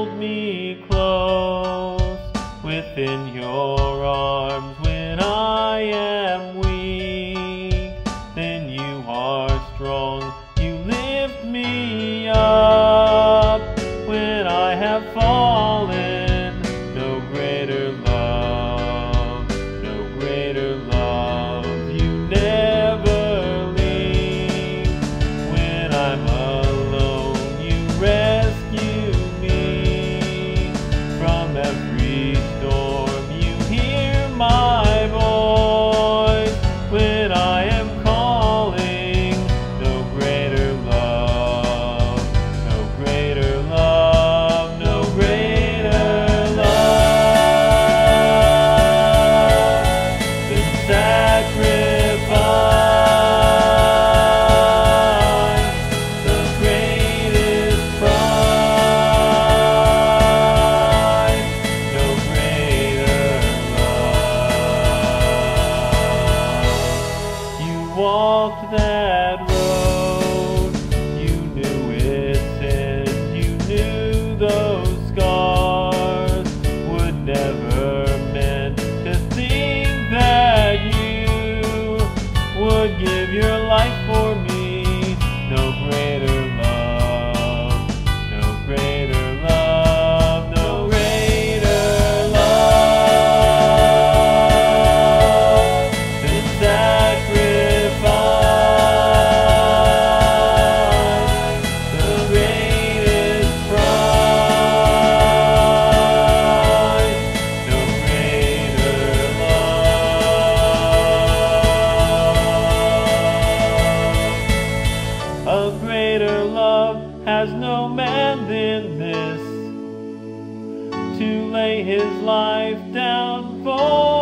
hold me close within your arms when I am weak. Then you are strong, you lift me up when I have fallen. No greater love, no greater love, you never leave when I'm. Walked that no man than this to lay his life down for